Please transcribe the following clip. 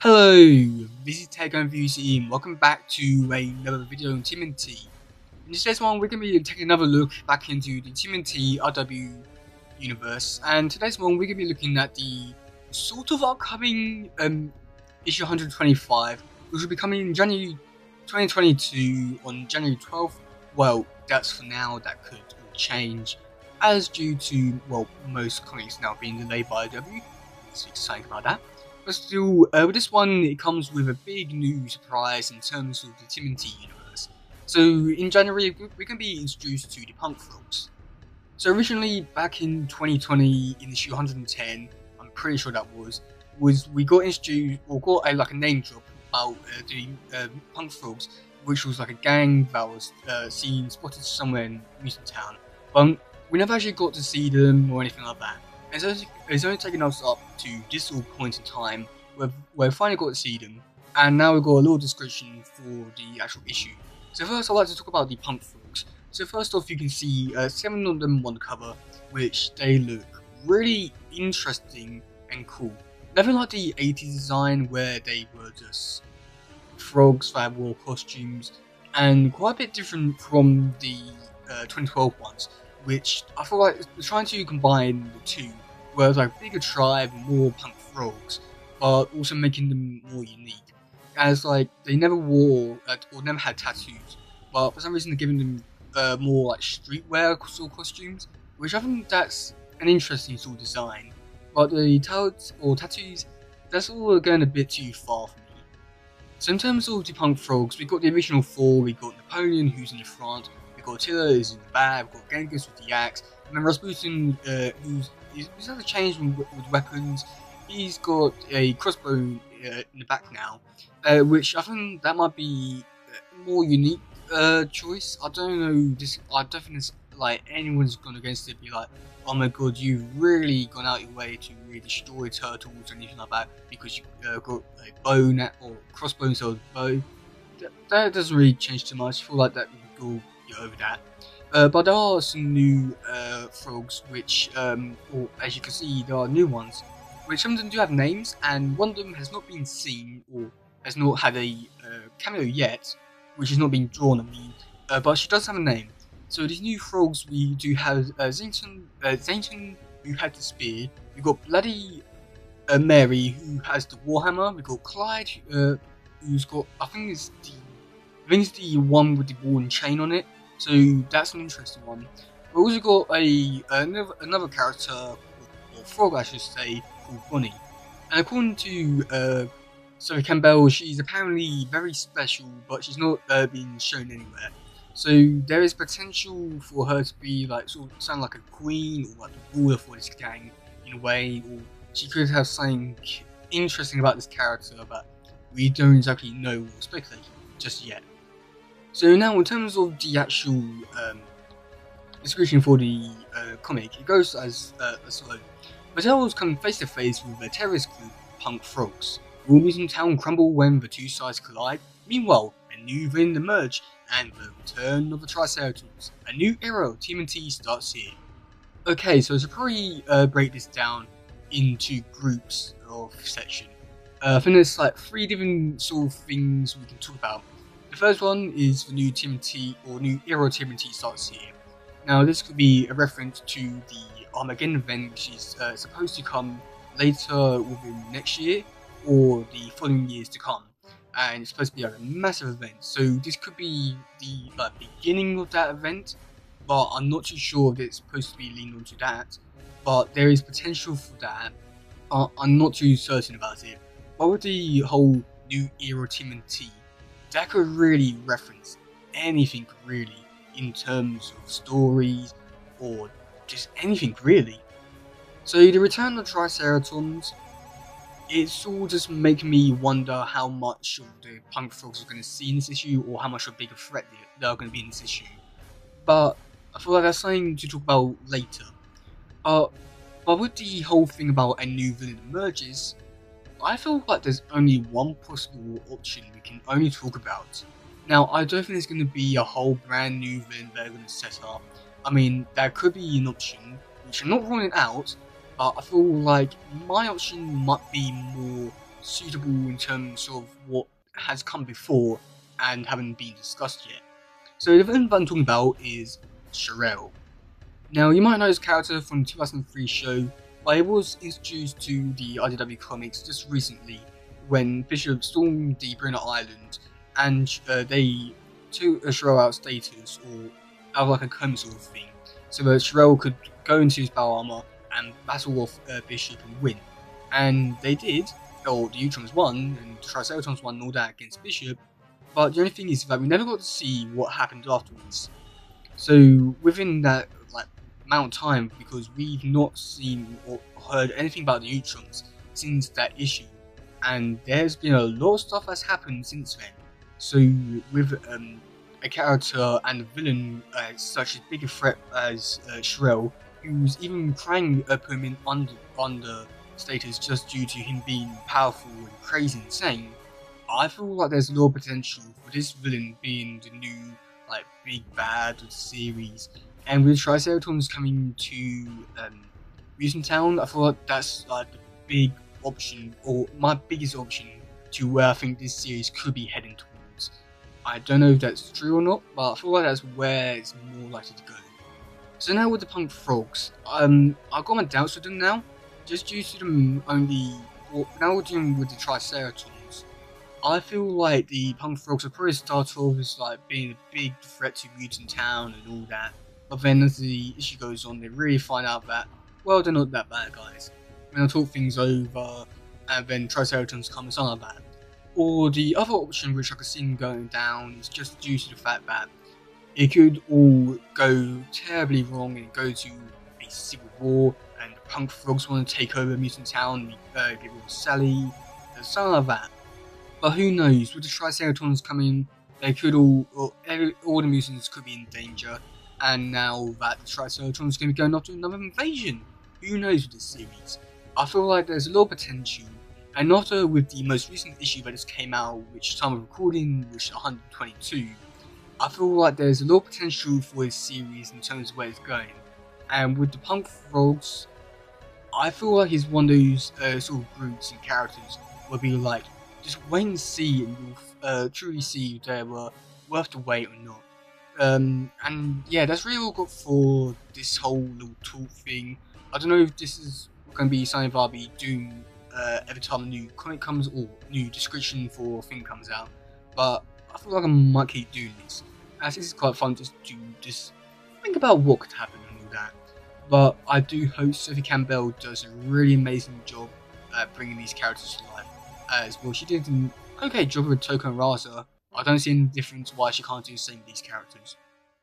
Hello, this is Tech VC and welcome back to another video on TMNT. In today's one, we're going to be taking another look back into the TMNT IDW universe, and today's one, we're going to be looking at the sort of upcoming um, issue 125, which will be coming in January 2022 on January 12th. Well, that's for now, that could change, as due to, well, most comics now being delayed by W. So excited about that. But still, uh, with this one, it comes with a big new surprise in terms of the TMNT universe. So, in January, we're going to be introduced to the Punk Frogs. So, originally, back in 2020, in issue 110, I'm pretty sure that was, was we got introduced, or got a, like a name drop about uh, the uh, Punk Frogs, which was like a gang that was uh, seen, spotted somewhere in Mutant Town. But we never actually got to see them or anything like that. It's only, it's only taken us up to this little point in time where, where we finally got to see them, and now we've got a little description for the actual issue. So first I'd like to talk about the punk frogs. So first off you can see uh, seven of them on the one cover, which they look really interesting and cool. Nothing like the 80s design where they were just frogs that wore costumes, and quite a bit different from the uh, 2012 ones, which I feel like trying to combine the two whereas like bigger tribe, more punk frogs, but also making them more unique. As like they never wore uh, or never had tattoos, but for some reason they're giving them uh, more like streetwear sort of costumes, which I think that's an interesting sort of design. But the touts or tattoos, that's all going a bit too far for me. So in terms of the punk frogs, we've got the original four. we've got Napoleon, who's in the front. we've got Attila, who's in the back. we've got Genghis with the axe, and then Rasputin, uh, who's he's, he's had a change with, with weapons. He's got a crossbow uh, in the back now, uh, which I think that might be more unique uh, choice. I don't know. This I don't think it's like anyone's gone against it. Be like, oh my god, you've really gone out your way to really destroy turtles and anything like that because you uh, got a bow net or crossbow instead of bow. That, that, doesn't really change too much. I feel like that would go over that. Uh, but there are some new uh, frogs, which, um, or as you can see, there are new ones, which some of them do have names, and one of them has not been seen or has not had a uh, cameo yet, which is not being drawn. I mean, uh, but she does have a name. So these new frogs, we do have uh, Zainton, uh, Zainton, who had the spear. we've got Bloody uh, Mary, who has the warhammer. we've got Clyde, uh, who's got I think it's the I think it's the one with the ball and chain on it. So that's an interesting one. We've also got a another, another character, or frog I should say, called Bonnie. And according to uh, Sophie Campbell, she's apparently very special, but she's not uh, being shown anywhere. So there is potential for her to be like sort of sound like a queen or like the ruler for this gang in a way, or she could have something interesting about this character, but we don't exactly know or speculate just yet. So now in terms of the actual um, description for the uh, comic, it goes as, uh, as follows. Come face to face with a terrorist group, Punk Frogs. Rumors in town crumble when the two sides collide. Meanwhile, a new villain emerge, and the return of the Triceratons. A new era of TMNT starts here. Okay, so to probably uh, break this down into groups of section, uh, I think there's like three different sort of things we can talk about. The first one is the new TMNT or new era TMNT starts here. Now this could be a reference to the Armageddon event which is uh, supposed to come later within next year or the following years to come. And it's supposed to be like a massive event. So this could be the beginning of that event, but I'm not too sure if it's supposed to be leaned onto that. But there is potential for that. Uh, I'm not too certain about it. But with the whole new era TMNT, that could really reference anything really in terms of stories or just anything really. So the return of Triceratons, it's all just making me wonder how much of the punk frogs are going to see in this issue or how much of a bigger threat they are going to be in this issue. But I feel like that's something to talk about later. But with the whole thing about a new villain emerges, I feel like there's only one possible option we can only talk about. Now, I don't think there's going to be a whole brand new villain they're going to set up. I mean, there could be an option, which I'm not ruling out, but I feel like my option might be more suitable in terms of what has come before and haven't been discussed yet. So the villain I'm talking about is Ch'rell. Now you might know this character from the 2003 show, but it was introduced to the IDW comics just recently when Bishop stormed the Burnow Island and uh, they took a Ch'rell out status or out like a coma sort of thing, so that Ch'rell could go into his battle armor and battle off uh, Bishop and win. And they did, or the Utroms won, and Triceratons won all that against Bishop, but the only thing is that we never got to see what happened afterwards. So within that amount of time, because we've not seen or heard anything about the Utroms since that issue, and there's been a lot of stuff that's happened since then. So with um, a character and a villain uh, such as big a threat as uh, Ch'rell, who's even trying to put him in under under stasis just due to him being powerful and crazy insane, I feel like there's a lot of potential for this villain being the new, like, big bad of the series. And with Triceratons coming to um, Mutant Town, I thought that's like the big option, or my biggest option, to where I think this series could be heading towards. I don't know if that's true or not, but I feel like that's where it's more likely to go. So now with the Punk Frogs, um, I've got my doubts with them now, just due to them only, well, now we're dealing with the Triceratons I feel like the Punk Frogs will probably start off as like being a big threat to Mutant Town and all that, but then as the issue goes on, they really find out that well, they're not that bad guys. When they talk things over, and then Triceratons come, it's not that. Or the other option which I could see them going down is just due to the fact that it could all go terribly wrong and go to a civil war, and the Punk Frogs want to take over Mutant Town, uh, get rid of Sally, something like that. But who knows? With the Triceratons coming, they could all, all, all the mutants could be in danger. And now that the Triceratons going to be going after another invasion, who knows with this series? I feel like there's a lot of potential. And not uh, with the most recent issue that just came out, which time of recording, which is 122, I feel like there's a lot of potential for this series in terms of where it's going. And with the Punk Frogs, I feel like he's one of those uh, sort of groups and characters will be like, just wait and see, and you'll uh, truly see if they were worth the wait or not. Um, and yeah, that's really all got for this whole little talk thing. I don't know if this is going to be something I'll be doing uh, every time a new comic comes or new description for a thing comes out, but I feel like I might keep doing this. As this is quite fun just to just think about what could happen and all that. But I do hope Sophie Campbell does a really amazing job at bringing these characters to life as well. She did an okay job with Tokka and. I don't see any difference why she can't do the same with these characters.